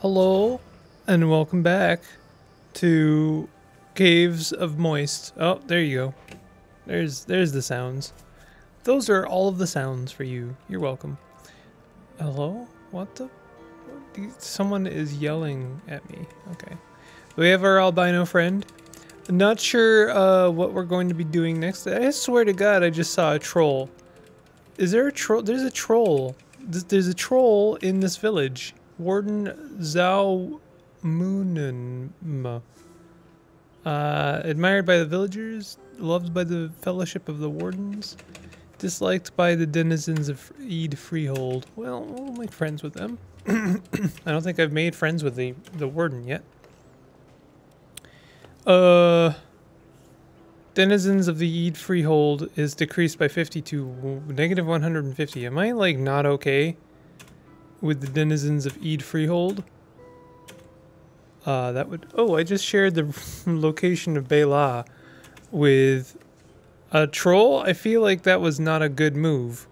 Hello, and welcome back to Caves of Moist. Oh, there you go. There's there's the sounds. Those are all of the sounds for you. You're welcome. Hello? What the? Someone is yelling at me. Okay. We have our albino friend. Not sure uh, what we're going to be doing next. I swear to God, I just saw a troll. Is there a troll? There's a troll. There's a troll in this village. Warden Zhao Moonen. Uh, admired by the villagers, loved by the fellowship of the wardens, disliked by the denizens of Eid Freehold. Well, we'll make friends with them. I don't think I've made friends with the, the warden yet. Uh, denizens of the Eid Freehold is decreased by 50 to negative 150. Am I, like, not okay with the denizens of Eid Freehold? Uh, that would... Oh, I just shared the location of Bela with a troll. I feel like that was not a good move.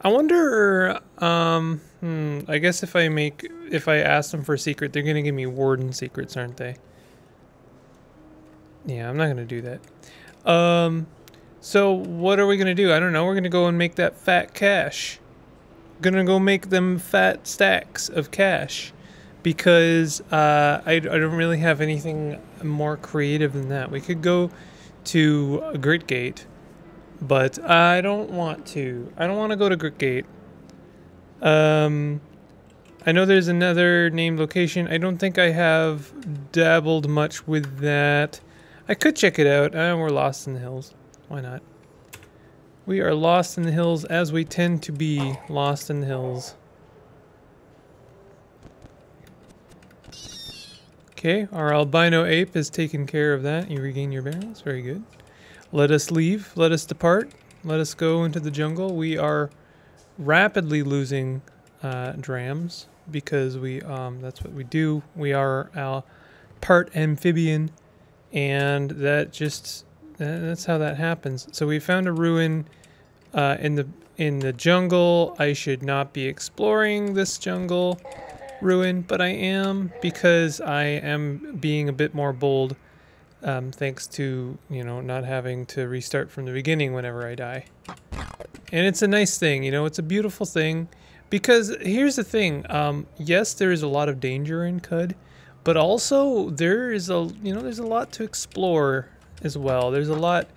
I wonder... Um, hmm, I guess if I make... If I ask them for a secret, they're going to give me warden secrets, aren't they? Yeah, I'm not going to do that. Um, so what are we going to do? I don't know. We're going to go and make that fat cash. Gonna go make them fat stacks of cash because uh, I, I don't really have anything more creative than that. We could go to Gritgate, but I don't want to. I don't want to go to Gritgate. Um, I know there's another named location. I don't think I have dabbled much with that. I could check it out. Uh, we're lost in the hills. Why not? We are lost in the hills as we tend to be lost in the hills. Okay, our albino ape has taken care of that. You regain your bearings. Very good. Let us leave. Let us depart. Let us go into the jungle. We are rapidly losing uh, drams because we um, that's what we do. We are a part amphibian, and that just that's how that happens. So we found a ruin uh, in the in the jungle. I should not be exploring this jungle ruin, but I am because I am being a bit more bold. Um, thanks to you know not having to restart from the beginning whenever I die. And it's a nice thing, you know, it's a beautiful thing. Because here's the thing, um, yes, there is a lot of danger in Qud, but also there is a you know there's a lot to explore as well. There's a lot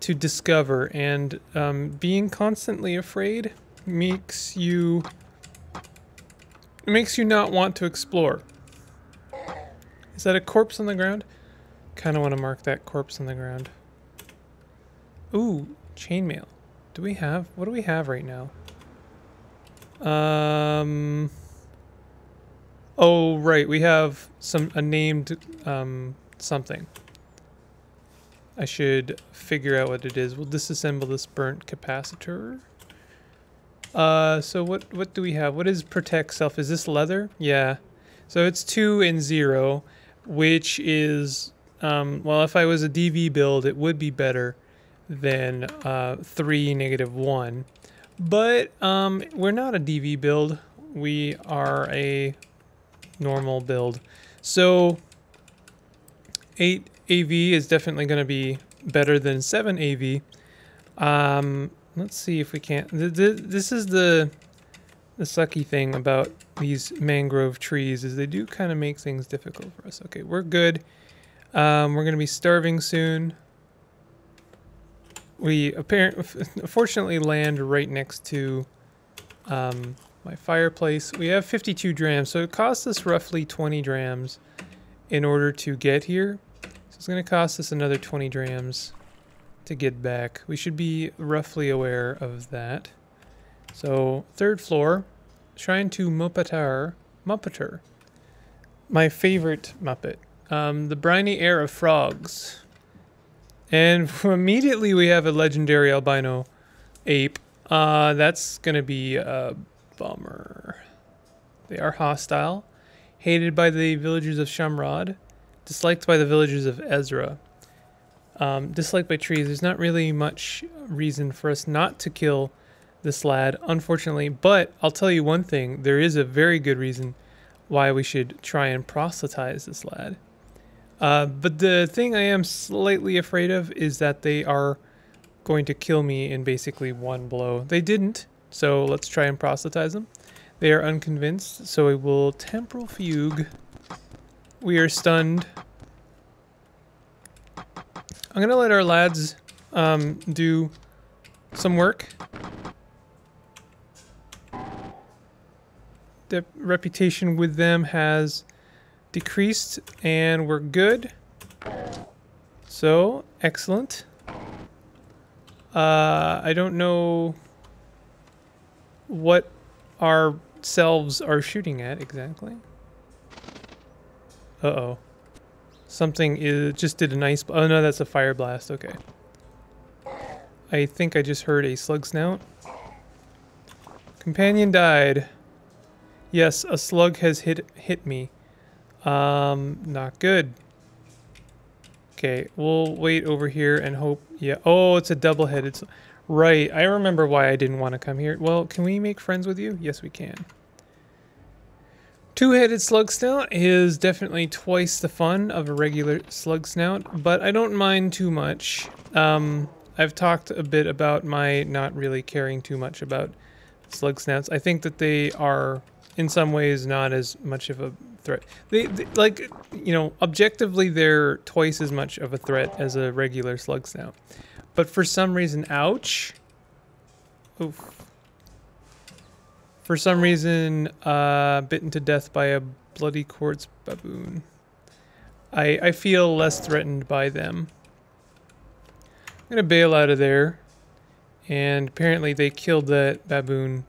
to discover, and um, being constantly afraid makes you makes you not want to explore. Is that a corpse on the ground? Kind of want to mark that corpse on the ground. Ooh, chainmail. Do we have what do we have right now? Um. Oh right, we have some a named um something. I should figure out what it is. We'll disassemble this burnt capacitor. Uh, so what what do we have? What is protect self? Is this leather? Yeah. So it's two and zero, which is um, well, if I was a DV build, it would be better than uh, three negative one. But um, we're not a DV build. We are a normal build. So eight AV is definitely going to be better than 7 AV. Um, let's see if we can't. Th th this is the the sucky thing about these mangrove trees is they do kind of make things difficult for us. Okay, we're good. Um, we're going to be starving soon. We apparently, fortunately land right next to um, my fireplace. We have 52 drams, so it costs us roughly 20 drams in order to get here. So it's going to cost us another 20 drams to get back. We should be roughly aware of that. So, third floor, Shrine to Moppetar. Muppeter. My favorite Muppet. Um, the briny air of frogs. And immediately we have a legendary albino ape. Uh, that's going to be a bummer. They are hostile, hated by the villagers of Shamrod disliked by the villagers of Ezra. Um, disliked by trees. There's not really much reason for us not to kill this lad, unfortunately. But I'll tell you one thing: there is a very good reason why we should try and proselytize this lad. Uh, but the thing I am slightly afraid of is that they are going to kill me in basically one blow. They didn't, so let's try and proselytize them. They are unconvinced, so we will temporal fugue. We are stunned. I'm gonna let our lads um, do some work. The reputation with them has decreased and we're good. So, excellent. Uh, I don't know what our selves are shooting at exactly. Uh-oh. Something is just did a nice... Oh, no, that's a fire blast. Okay. I think I just heard a slug snout. Companion died. Yes, a slug has hit hit me. Um, not good. Okay, we'll wait over here and hope. Yeah. Oh, it's a double-headed. Right. I remember why I didn't want to come here. Well, can we make friends with you? Yes, we can. Two-headed slug snout is definitely twice the fun of a regular slug snout, but I don't mind too much. Um, I've talked a bit about my not really caring too much about slug snouts. I think that they are, in some ways, not as much of a threat. They, they, like, you know, objectively, they're twice as much of a threat as a regular slug snout. But for some reason, ouch. Oof. For some reason, uh, bitten to death by a bloody quartz baboon. I, I feel less threatened by them. I'm gonna bail out of there. And apparently they killed that baboon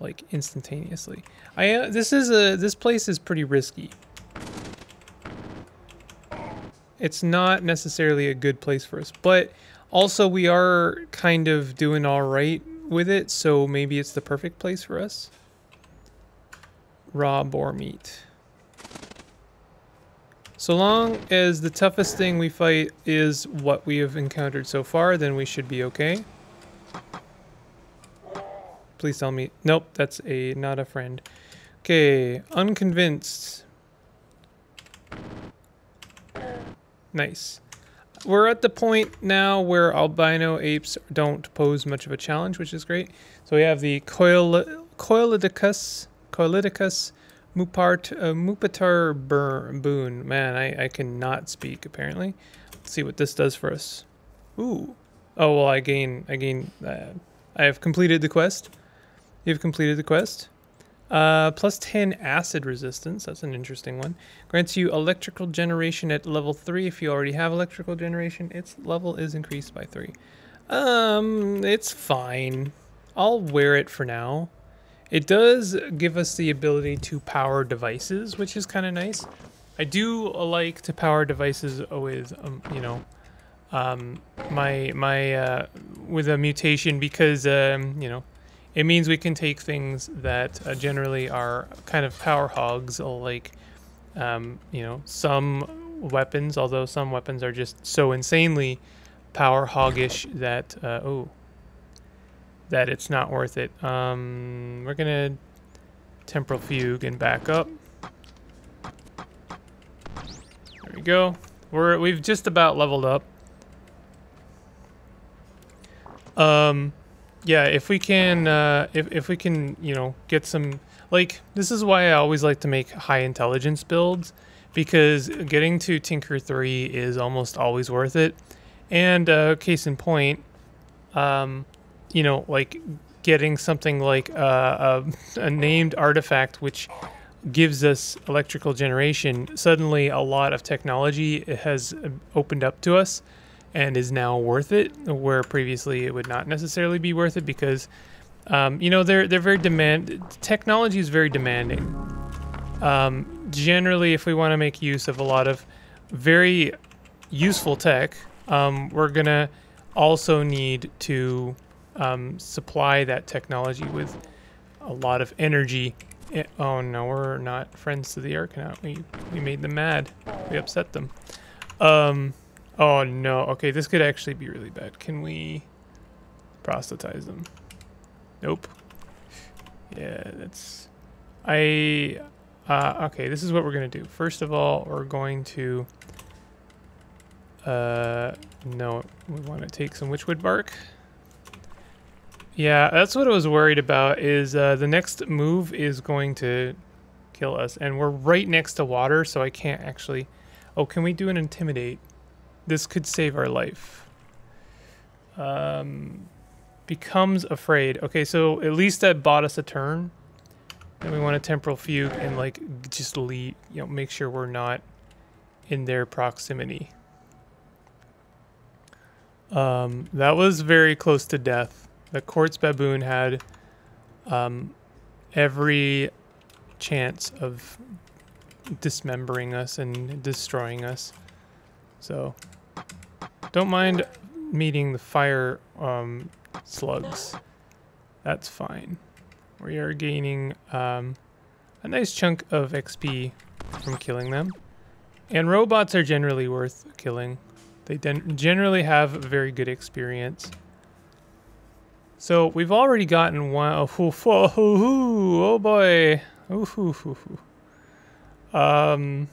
like instantaneously. I uh, this is a this place is pretty risky. It's not necessarily a good place for us, but also we are kind of doing all right with it, so maybe it's the perfect place for us. Raw boar meat. So long as the toughest thing we fight is what we have encountered so far, then we should be okay. Please tell me. Nope, that's a not a friend. Okay, unconvinced. Nice. We're at the point now where albino apes don't pose much of a challenge, which is great. So we have the Coil Coilodicus, Coilodicus Mupart, uh, Mupatar Boon. Man, I, I cannot speak, apparently. Let's see what this does for us. Ooh. Oh, well, I gain, I gain, uh, I have completed the quest. You've completed the quest. Uh, plus 10 acid resistance. That's an interesting one. Grants you electrical generation at level 3. If you already have electrical generation, its level is increased by 3. Um, it's fine. I'll wear it for now. It does give us the ability to power devices, which is kind of nice. I do like to power devices with, um, you know, um, my my uh, with a mutation because um, you know it means we can take things that uh, generally are kind of power hogs, like, um, you know, some weapons, although some weapons are just so insanely power hoggish that, uh, oh, that it's not worth it. Um, we're going to temporal fugue and back up. There we go. We're, we've just about leveled up. Um, yeah, if we can, uh, if, if we can, you know, get some, like, this is why I always like to make high intelligence builds, because getting to Tinker 3 is almost always worth it. And, uh, case in point, um, you know, like, getting something like uh, a, a named artifact which gives us electrical generation, suddenly a lot of technology has opened up to us and is now worth it, where previously it would not necessarily be worth it because, um, you know, they're they're very demand. Technology is very demanding. Um, generally, if we want to make use of a lot of very useful tech, um, we're gonna also need to um, supply that technology with a lot of energy. It, oh no, we're not friends to the Arcanaut. We we made them mad. We upset them. Um, Oh no, okay, this could actually be really bad. Can we proselytize them? Nope. Yeah, that's... I... Uh, okay, this is what we're going to do. First of all, we're going to... Uh, no, we want to take some witchwood bark. Yeah, that's what I was worried about, is uh, the next move is going to kill us. And we're right next to water, so I can't actually... Oh, can we do an intimidate? This could save our life. Um, becomes afraid. Okay, so at least that bought us a turn. And we want a temporal fugue and like just lead, you know, make sure we're not in their proximity. Um, that was very close to death. The quartz baboon had um, every chance of dismembering us and destroying us. So, don't mind meeting the fire um, slugs. That's fine. We are gaining um, a nice chunk of XP from killing them. And robots are generally worth killing. They generally have very good experience. So we've already gotten one. Oh, oh, oh, oh boy. Um,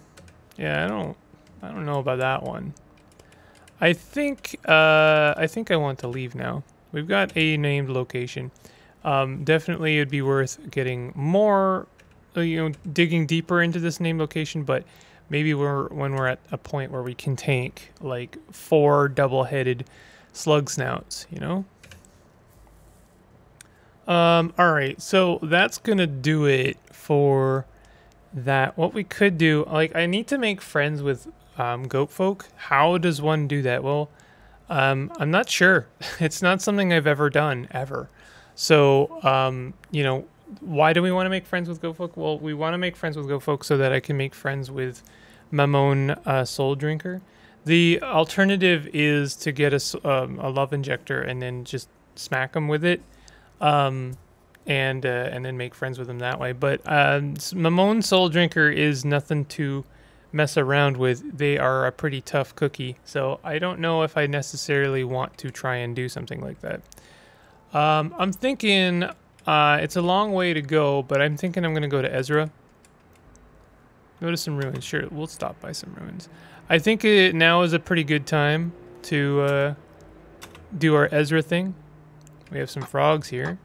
yeah, I don't, I don't know about that one. I think, uh, I think I want to leave now. We've got a named location. Um, definitely it'd be worth getting more, uh, you know, digging deeper into this named location, but maybe we're when we're at a point where we can tank like four double-headed slug snouts, you know? Um, all right, so that's gonna do it for that. What we could do, like, I need to make friends with um, goat folk. How does one do that? Well, um, I'm not sure. It's not something I've ever done, ever. So, um, you know, why do we want to make friends with goat folk? Well, we want to make friends with goat folk so that I can make friends with Mamon uh, Soul Drinker. The alternative is to get a, um, a love injector and then just smack them with it. Um, and uh, and then make friends with them that way. But um, Mamon Soul Drinker is nothing to mess around with. They are a pretty tough cookie, so I don't know if I necessarily want to try and do something like that. Um, I'm thinking uh, it's a long way to go, but I'm thinking I'm going to go to Ezra. Go to some ruins. Sure, we'll stop by some ruins. I think it now is a pretty good time to uh, do our Ezra thing. We have some frogs here.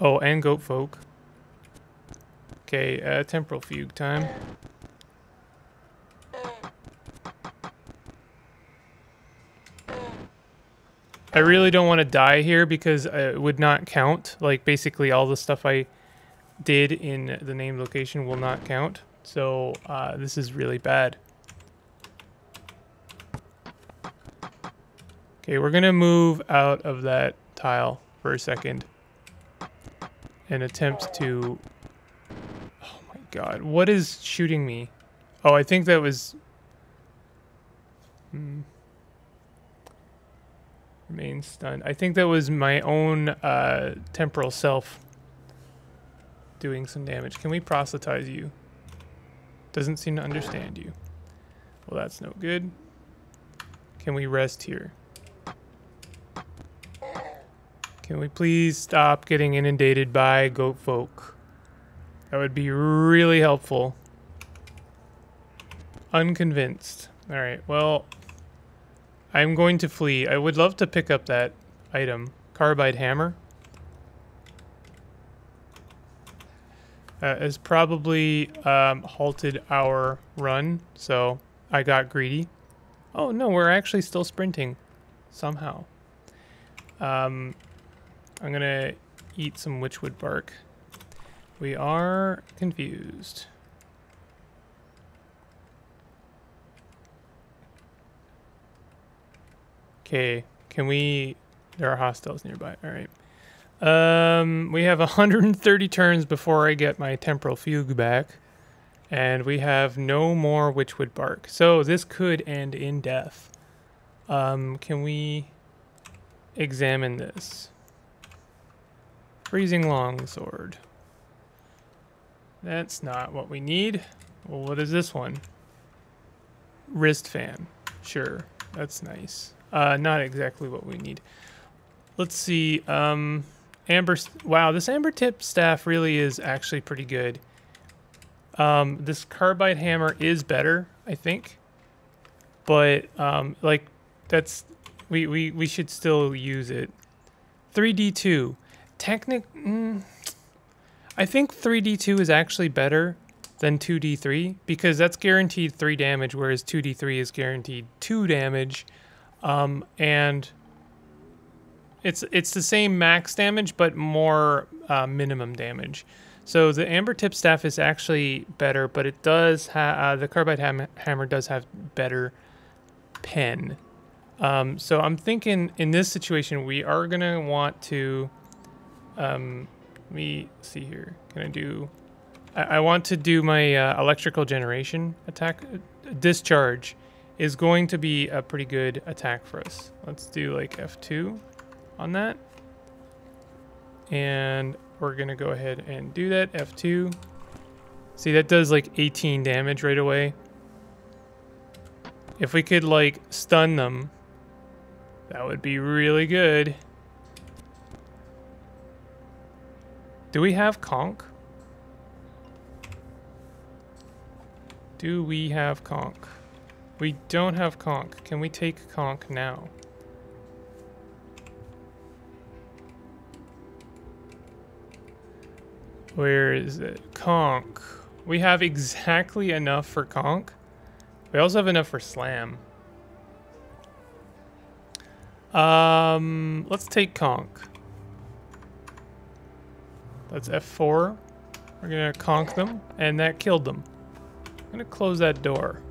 Oh, and goat folk. Okay, uh, temporal fugue time. I really don't want to die here because it would not count. Like, basically all the stuff I did in the named location will not count. So, uh, this is really bad. Okay, we're going to move out of that tile for a second and attempt to... Oh my god, what is shooting me? Oh, I think that was... Hmm. Remain stunned. I think that was my own uh, temporal self doing some damage. Can we proselytize you? Doesn't seem to understand you. Well, that's no good. Can we rest here? Can we please stop getting inundated by goat folk? That would be really helpful. Unconvinced. Alright, well, I'm going to flee. I would love to pick up that item. Carbide hammer. Uh, has probably um, halted our run, so I got greedy. Oh no, we're actually still sprinting, somehow. Um, I'm gonna eat some witchwood bark. We are confused. Okay, can we... There are hostiles nearby. All right. Um, we have 130 turns before I get my temporal fugue back. And we have no more witchwood bark. So this could end in death. Um, can we examine this? Freezing longsword. That's not what we need. Well, what is this one? Wrist fan. Sure, that's nice. Uh, not exactly what we need. Let's see. Um, amber. Wow, this amber tip staff really is actually pretty good. Um, this carbide hammer is better, I think. But um, like that's we, we we should still use it. 3D2. Technic mm, I think 3D2 is actually better than 2D3 because that's guaranteed 3 damage whereas 2D3 is guaranteed 2 damage. Um, and it's it's the same max damage but more uh, minimum damage. So the amber tip staff is actually better, but it does have uh, the carbide ham hammer does have better pen. Um, so I'm thinking in this situation we are gonna want to. Um, let me see here. Can I do? I, I want to do my uh, electrical generation attack. Discharge is going to be a pretty good attack for us. Let's do like F2 on that. And we're going to go ahead and do that. F2. See, that does like 18 damage right away. If we could like stun them, that would be really good. Do we have conk? Do we have conk? We don't have conk. Can we take conk now? Where is it? Conk. We have exactly enough for conk. We also have enough for slam. Um, let's take conk. That's F4. We're gonna conk them, and that killed them. I'm gonna close that door.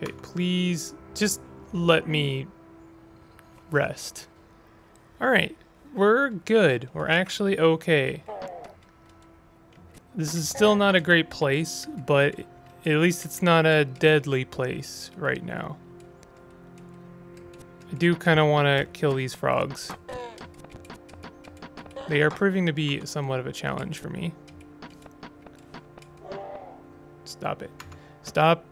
Okay, please, just let me rest. All right, we're good. We're actually okay. This is still not a great place, but at least it's not a deadly place right now. I do kind of want to kill these frogs. They are proving to be somewhat of a challenge for me. Stop it. Stop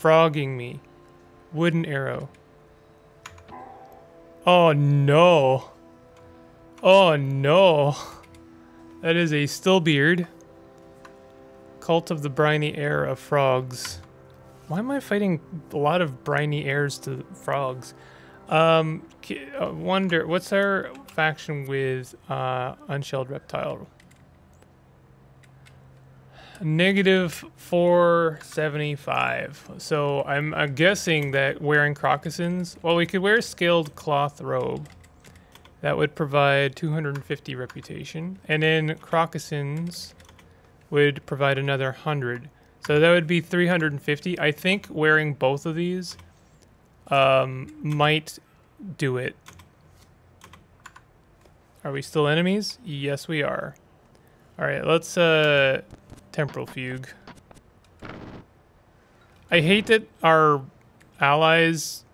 frogging me. Wooden arrow. Oh no. Oh no. That is a stillbeard. Cult of the Briny Air of Frogs. Why am I fighting a lot of briny airs to frogs? Um, uh, wonder, what's our faction with uh, Unshelled Reptile? Negative 475. So I'm, I'm guessing that wearing crocossins, well, we could wear a scaled cloth robe. That would provide 250 reputation. And then crocossins would provide another 100. So that would be 350. I think wearing both of these um, might do it. Are we still enemies? Yes, we are. All right, let's uh, temporal fugue. I hate that our allies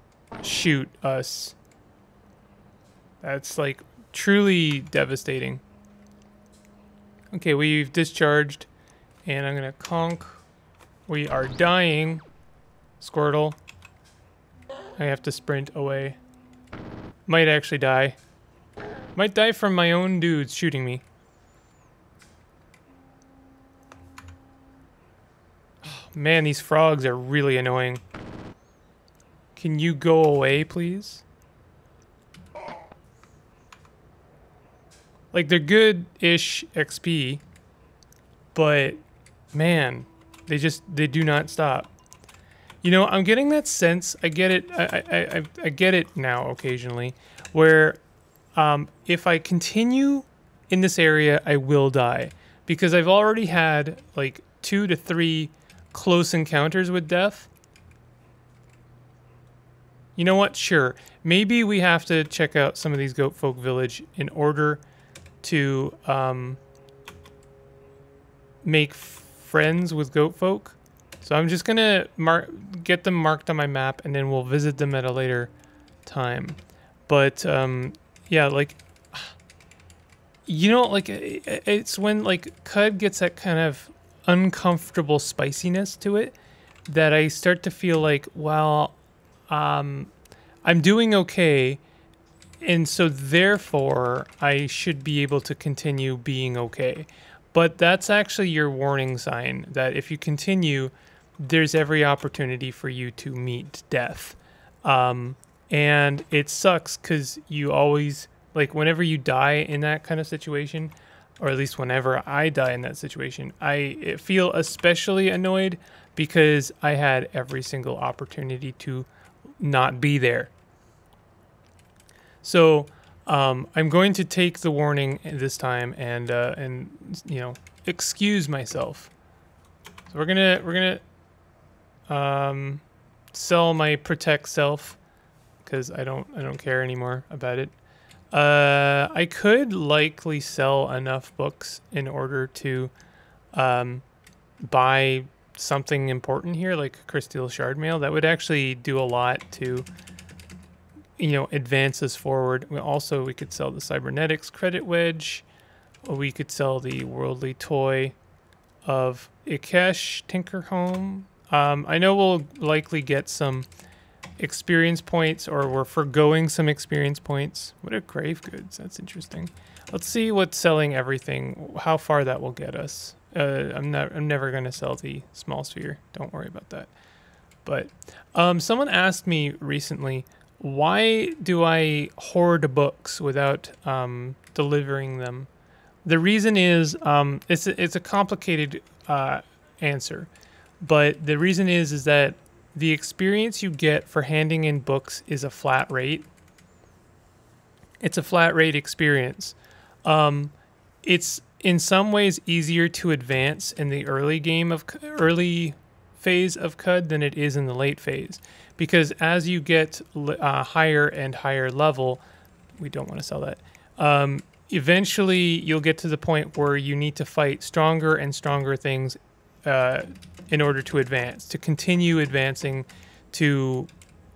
shoot us. That's like truly devastating. Okay, we've discharged, and I'm gonna conk. We are dying. Squirtle. I have to sprint away. Might actually die. Might die from my own dudes shooting me. Man, these frogs are really annoying. Can you go away, please? Like, they're good-ish XP, but, man, they just, they do not stop. You know, I'm getting that sense, I get it, I, I, I, I get it now occasionally, where um, if I continue in this area, I will die. Because I've already had, like, two to three close encounters with death. You know what? Sure. Maybe we have to check out some of these goat folk village in order to um, make friends with goat folk. So I'm just gonna mark get them marked on my map, and then we'll visit them at a later time. But um, yeah, like you know, like it's when like Qud gets that kind of uncomfortable spiciness to it that I start to feel like, well, um, I'm doing okay, and so therefore I should be able to continue being okay. But that's actually your warning sign that if you continue, there's every opportunity for you to meet death. Um, and it sucks because you always, like, whenever you die in that kind of situation, or at least whenever I die in that situation, I feel especially annoyed because I had every single opportunity to not be there. So um, I'm going to take the warning this time and uh, and you know excuse myself. So we're gonna we're gonna um, sell my protect self because I don't I don't care anymore about it. Uh, I could likely sell enough books in order to um, buy something important here, like Crysteel Shardmail. That would actually do a lot to you know, advances forward. We also, we could sell the cybernetics credit wedge. We could sell the worldly toy of Ikesh Tinkerhome. Um, I know we'll likely get some experience points, or we're foregoing some experience points. What are grave goods? That's interesting. Let's see what's selling everything. How far that will get us. Uh, I'm not. I'm never going to sell the small sphere. Don't worry about that. But um, someone asked me recently why do I hoard books without um, delivering them? The reason is um, it's a, it's a complicated uh, answer, but the reason is is that the experience you get for handing in books is a flat rate. It's a flat rate experience. Um, it's in some ways easier to advance in the early game of early phase of Qud than it is in the late phase because as you get uh, higher and higher level, we don't want to sell that. Um, eventually, you'll get to the point where you need to fight stronger and stronger things uh, in order to advance, to continue advancing, to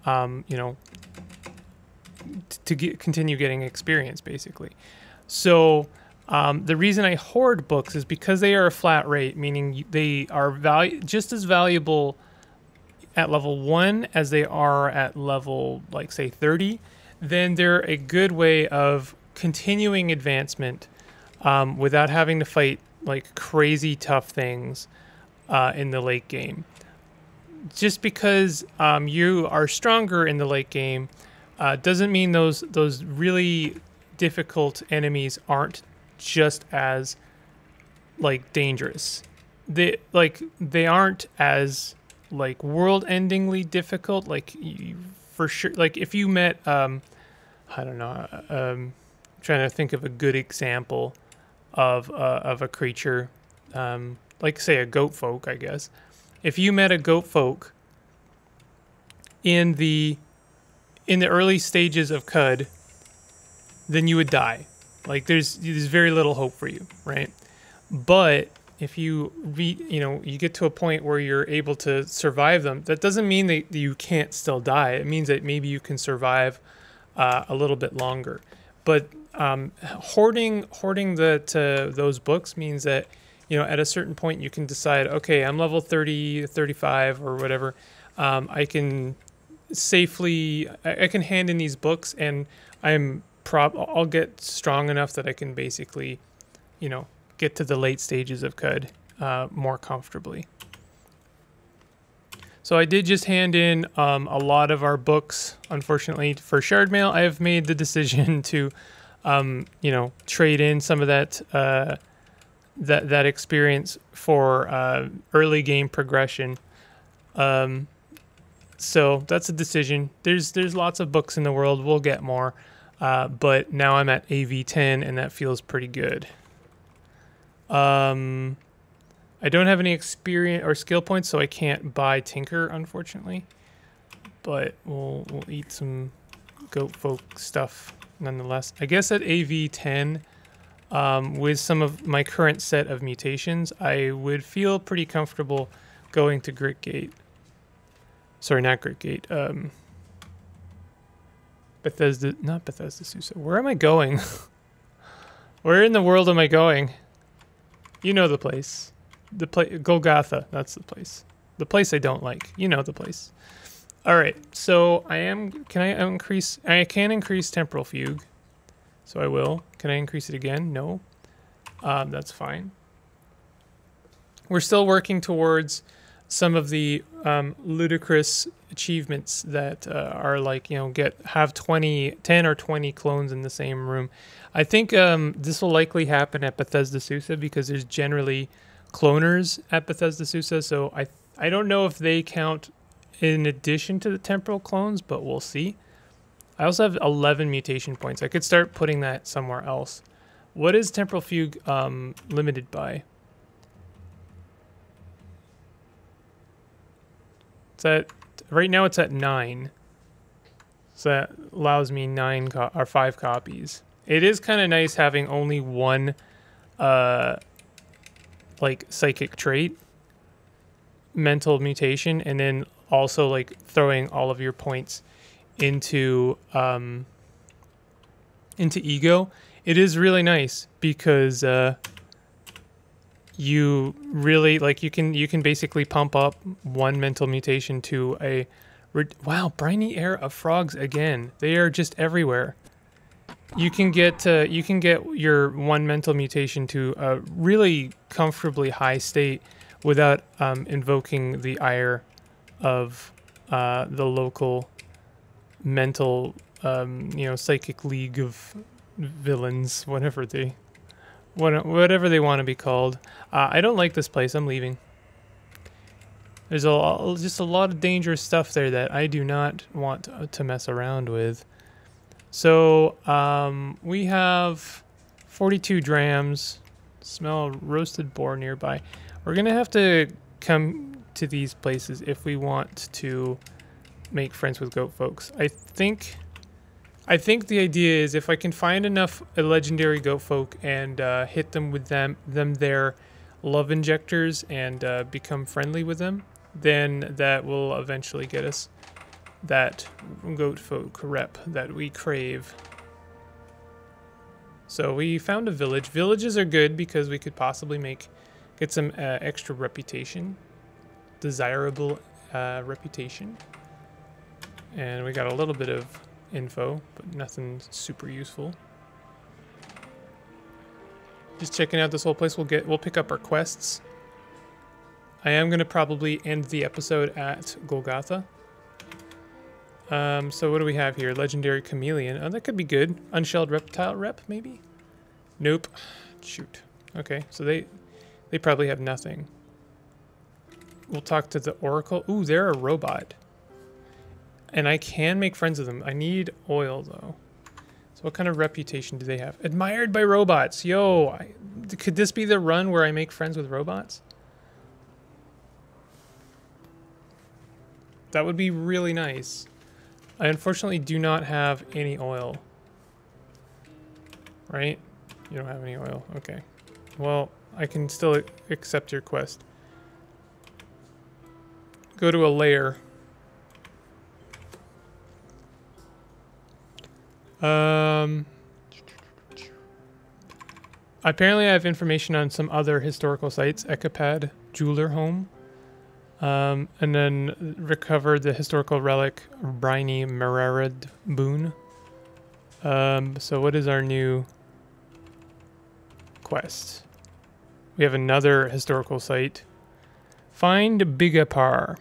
um, you know, to get, continue getting experience, basically. So. Um, the reason I hoard books is because they are a flat rate, meaning they are valu- just as valuable at level 1 as they are at level, like, say, 30, then they're a good way of continuing advancement um, without having to fight, like, crazy tough things uh, in the late game. Just because um, you are stronger in the late game uh, doesn't mean those those really difficult enemies aren't just as like dangerous. They like they aren't as like world endingly difficult like you, for sure like if you met um i don't know um trying to think of a good example of uh, of a creature um like say a goat folk i guess. If you met a goat folk in the in the early stages of Qud then you would die. Like there's there's very little hope for you right? But if you re, you know you get to a point where you're able to survive them that doesn't mean that you can't still die. It means that maybe you can survive uh, a little bit longer. But um, hoarding hoarding the to those books means that you know at a certain point you can decide okay i'm level 30 35 or whatever um, i can safely I, I can hand in these books and i'm prob i'll get strong enough that i can basically you know get to the late stages of Qud uh, more comfortably. So I did just hand in um, a lot of our books, unfortunately, for shard mail. I have made the decision to, um, you know, trade in some of that uh, that that experience for uh, early game progression. Um, so that's a decision. There's there's lots of books in the world. We'll get more, uh, but now I'm at AV10, and that feels pretty good. Um, I don't have any experience or skill points, so I can't buy Tinker, unfortunately. But we'll we'll eat some goat folk stuff nonetheless. I guess at AV10, um, with some of my current set of mutations, I would feel pretty comfortable going to Gritgate. Sorry, not Gritgate. Um, Bethesda, not Bethesda Susa. Where am I going? Where in the world am I going? You know the place. The place Golgotha, that's the place. The place I don't like. You know the place. All right. So I am can I increase I can increase temporal fugue. So I will. Can I increase it again? No. Um, that's fine. we're still working towards some of the um, ludicrous achievements that uh, are like you know get have 20 10 or 20 clones in the same room i think um, this will likely happen at bethesda susa because there's generally cloners at bethesda susa so i i don't know if they count in addition to the temporal clones but we'll see i also have 11 mutation points i could start putting that somewhere else what is temporal fugue um, limited by It's at right now. It's at nine, so that allows me nine co- or five copies. It is kind of nice having only one, uh, like psychic trait, mental mutation, and then also like throwing all of your points into um into ego. It is really nice because uh you really like you can you can basically pump up one mental mutation to a wow briny air of frogs again they are just everywhere you can get uh, you can get your one mental mutation to a really comfortably high state without um, invoking the ire of uh, the local mental um, you know psychic league of villains whatever they what, whatever they want to be called. Uh, I don't like this place. I'm leaving. There's a just a lot of dangerous stuff there that I do not want to mess around with. So um, we have 42 drams. Smell roasted boar nearby. We're gonna have to come to these places if we want to make friends with goat folks. I think I think the idea is if I can find enough legendary goat folk and uh, hit them with them them their love injectors and uh, become friendly with them, then that will eventually get us that goat folk rep that we crave. So we found a village. Villages are good because we could possibly make get some uh, extra reputation, desirable uh, reputation, and we got a little bit of info, but nothing super useful. Just checking out this whole place. We'll get we'll pick up our quests. I am gonna probably end the episode at Golgotha. Um, so what do we have here? Legendary chameleon. Oh, that could be good. Unshelled reptile rep, maybe? Nope. Shoot. Okay, so they they probably have nothing. We'll talk to the Oracle. Ooh, they're a robot. And I can make friends with them. I need oil, though. So what kind of reputation do they have? Admired by robots. Yo, I, could this be the run where I make friends with robots? That would be really nice. I unfortunately do not have any oil. Right? You don't have any oil. Okay. Well, I can still accept your quest. Go to a lair. Um, apparently, I have information on some other historical sites. Ecopad, Jeweler Home, um, and then recovered the historical relic Briny Merarid Boon. Um, so what is our new quest? We have another historical site. Find Bigapar.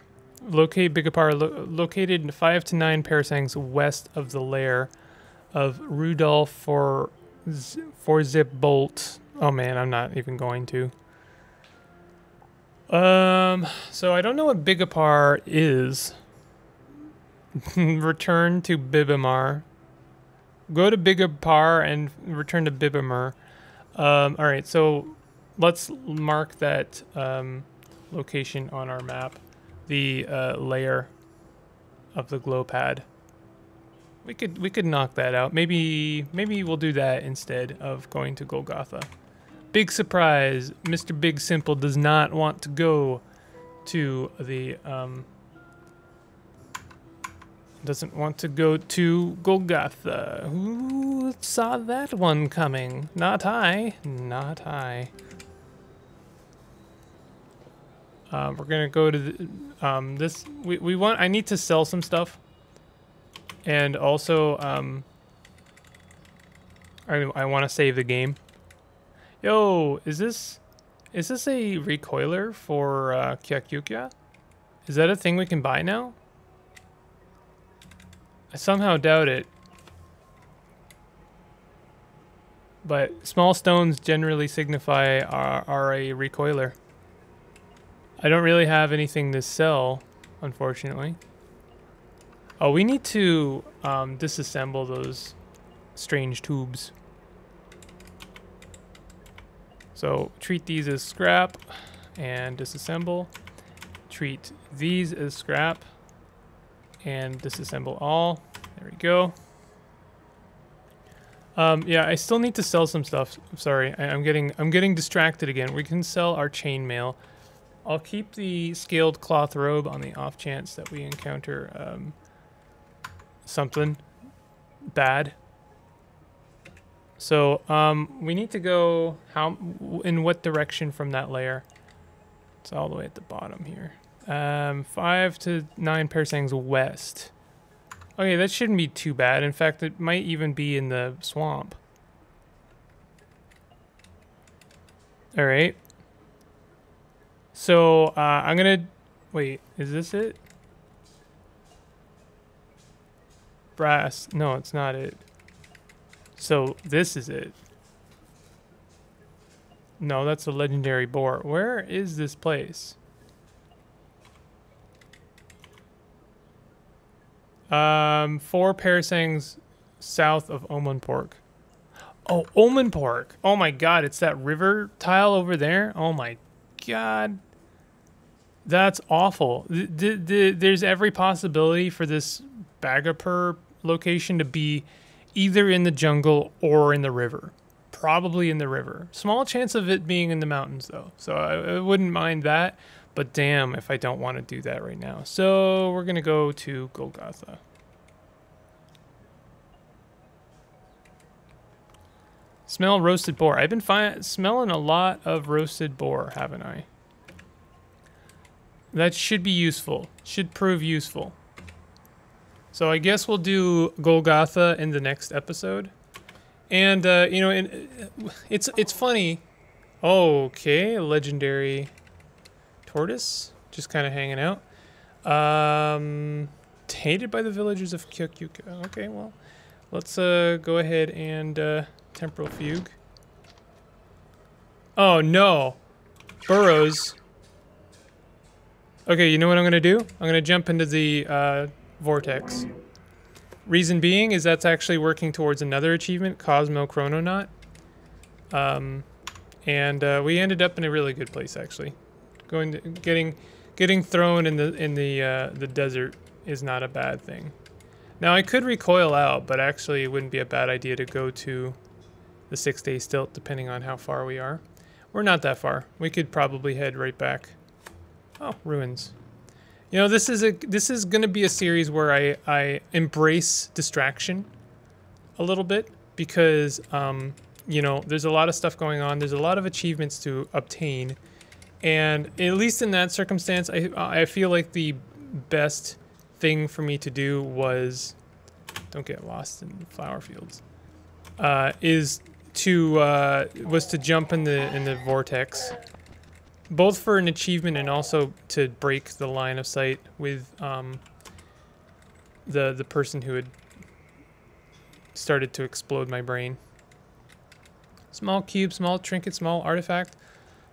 Locate Bigapar, lo located five to nine parasangs west of the lair of Rudolph for for Zip Bolt. Oh man, I'm not even going to. Um, so I don't know what Bigapar is. return to Bibimar. Go to Bigapar and return to Bibimar. Um, all right, so let's mark that um, location on our map, the uh, layer of the glow pad. We could we could knock that out. Maybe maybe we'll do that instead of going to Golgotha. Big surprise, Mr. Big Simple does not want to go to the um doesn't want to go to Golgotha. Who saw that one coming? Not I. Not I. Uh, we're gonna go to the, um, this. We we want. I need to sell some stuff. And also, um, I, I want to save the game. Yo, is this... Is this a recoiler for uh, Kyakukya? Is that a thing we can buy now? I somehow doubt it. But small stones generally signify are, are a recoiler. I don't really have anything to sell, unfortunately. Oh, we need to um, disassemble those strange tubes. So treat these as scrap and disassemble. Treat these as scrap and disassemble all. There we go. Um, yeah, I still need to sell some stuff. Sorry, I, am getting I'm getting distracted again. We can sell our chainmail. I'll keep the scaled cloth robe on the off chance that we encounter um, something bad. So um, we need to go how in what direction from that layer? It's all the way at the bottom here. Um, five to nine parasangs west. Okay, that shouldn't be too bad. In fact, it might even be in the swamp. All right. So uh, I'm gonna wait. Is this it? Brass. No, it's not it. So this is it. No, that's a legendary boar. Where is this place? Um, four parasangs south of Omonporch. Oh, Omonporch. Oh my god, it's that river tile over there. Oh my god. That's awful. The, there's every possibility for this Bagapur location to be either in the jungle or in the river. Probably in the river. Small chance of it being in the mountains though. So I, I wouldn't mind that. But damn if I don't want to do that right now. So we're going to go to Golgotha. Smell roasted boar. I've been smelling a lot of roasted boar, haven't I? That should be useful. Should prove useful. So I guess we'll do Golgotha in the next episode. And, uh, you know, it's, it's funny. Okay, legendary tortoise, just kind of hanging out. Um, hated by the villagers of Kyakukya. Okay, well, let's uh, go ahead and uh, temporal fugue. Oh no, burrows. Okay, you know what I'm gonna do? I'm gonna jump into the uh, vortex. Reason being is that's actually working towards another achievement, Cosmo Chrononaut. Um, and uh, we ended up in a really good place actually going to getting getting thrown in the in the uh, the desert is not a bad thing. Now I could recoil out, but actually it wouldn't be a bad idea to go to the six day stilt depending on how far we are. We're not that far. We could probably head right back. Oh, ruins. You know, this is a this is going to be a series where I I embrace distraction a little bit because um, you know, there's a lot of stuff going on. There's a lot of achievements to obtain and at least in that circumstance, I, I feel like the best thing for me to do was, don't get lost in flower fields, uh, is to, uh, was to jump in the, in the vortex, both for an achievement and also to break the line of sight with, um, the, the person who had started to explode my brain. Small cube, small trinket, small artifact.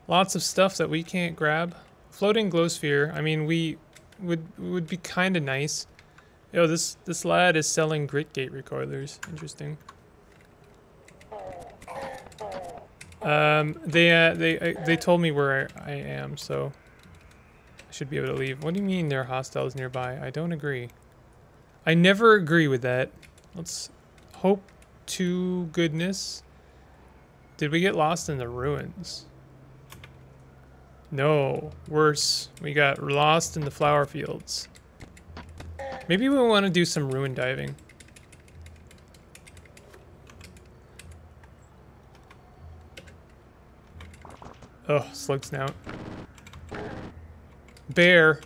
Lots of stuff that we can't grab. Floating glow sphere. I mean, we would would be kind of nice. Yo, this this lad is selling grit gate recoilers. Interesting. Um, they uh, they uh, they told me where I, am, so I should be able to leave. What do you mean there are hostiles nearby? I don't agree. I never agree with that. Let's hope to goodness. Did we get lost in the ruins? No, worse. We got lost in the flower fields. Maybe we want to do some ruin diving. Oh, slug snout. Bear.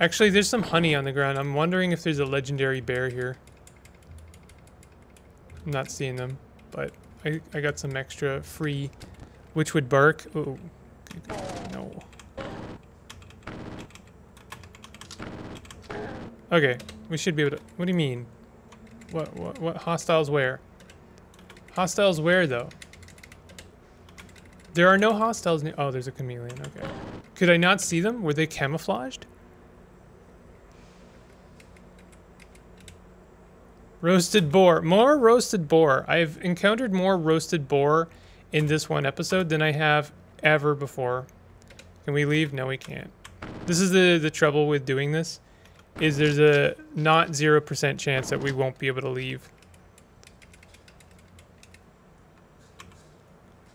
Actually, there's some honey on the ground. I'm wondering if there's a legendary bear here. I'm not seeing them, but I, I got some extra free Witchwood bark. Oh, no. Okay, we should be able to... What do you mean? What, what, what hostiles where? Hostiles where, though? There are no hostiles near- oh, there's a chameleon, okay. Could I not see them? Were they camouflaged? Roasted boar. More roasted boar. I've encountered more roasted boar in this one episode than I have ever before. Can we leave? No, we can't. This is the, the trouble with doing this, is there's a not 0% chance that we won't be able to leave.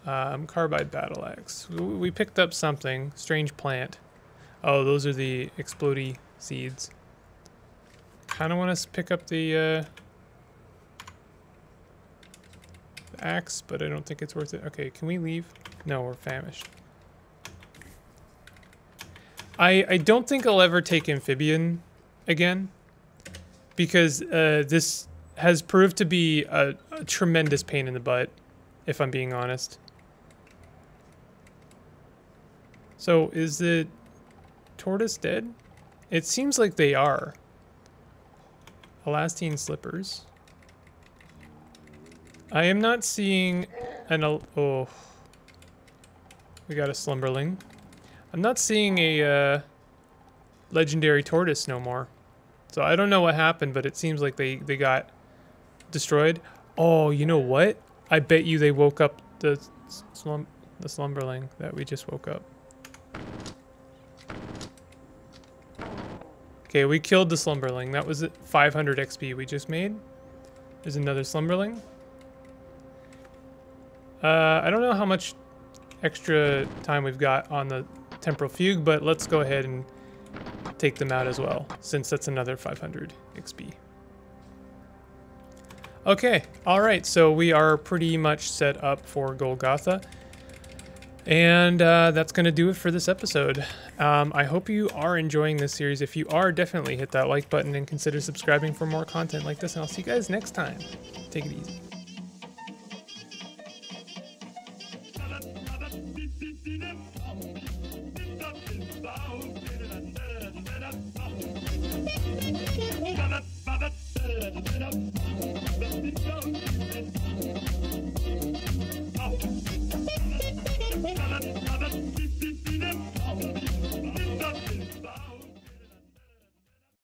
Um, carbide battle axe. We picked up something. Strange plant. Oh, those are the explody seeds. Kind of want to pick up the, uh, the axe, but I don't think it's worth it. Okay, can we leave? No, we're famished. I, I don't think I'll ever take amphibian again because uh, this has proved to be a, a tremendous pain in the butt, if I'm being honest. So is the tortoise dead? It seems like they are. Elastine slippers. I am not seeing an... Oh. We got a slumberling. I'm not seeing a uh, legendary tortoise no more. So I don't know what happened, but it seems like they, they got destroyed. Oh, you know what? I bet you they woke up the slum the slumberling that we just woke up. Okay, we killed the Slumberling. That was 500 XP we just made. There's another Slumberling. Uh, I don't know how much extra time we've got on the Temporal Fugue, but let's go ahead and take them out as well, since that's another 500 XP. Okay, alright, so we are pretty much set up for Golgotha. And uh, that's going to do it for this episode. Um, I hope you are enjoying this series. If you are, definitely hit that like button and consider subscribing for more content like this. And I'll see you guys next time. Take it easy.